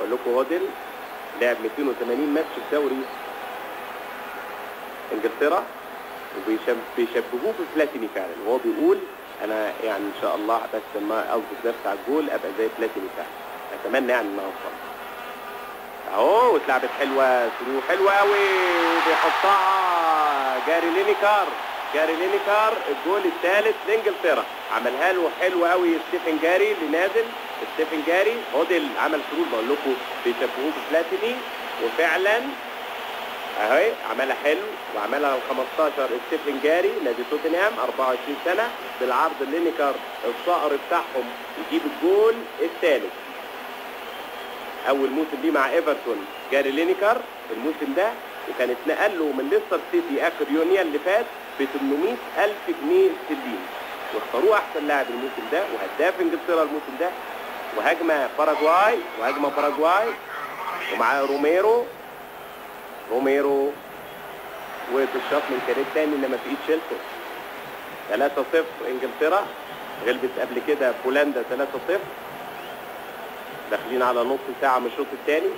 بقول لكم هودل لعب 280 ماتش في دوري إنجلترا وبيشبهوه ببلاتيني فعلا. وهو بيقول أنا يعني إن شاء الله بس لما اظبط نفسي على الجول أبقى زي بلاتيني فعلا. أتمنى يعني ان اوصل أهو واتلعبت حلوة through حلوة قوي وبيحطها جاري لينيكر. جاري لينيكر الجول الثالث لإنجلترا. عملها له حلو قوي ستيفن جاري اللي نازل. ستيفن جاري هودل عمل through بقول لكم بيشبهوه ببلاتيني وفعلا أهي عملها حلو وعملها ال 15 ستيفن جاري نادي توتنهام 24 سنة بالعرض لينيكر الصقر بتاعهم يجيب الجول الثالث. أول موسم ليه مع إيفرتون جاري لينيكر الموسم ده وكان اتنقل له من ليستر سيتي آخر يونيو اللي فات ب 800 ألف جنيه استرليني واختاروه أحسن لاعب الموسم ده وهداف إنجلترا الموسم ده وهجمة باراجواي وهجمة باراجواي. ومعاه روميرو روميرو وتتشاط من كاريت تاني انما في إيد شيلتون 3-0 إنجلترا. غلبت قبل كده بولندا 3-0 داخلين على نص ساعة من الشوط الثاني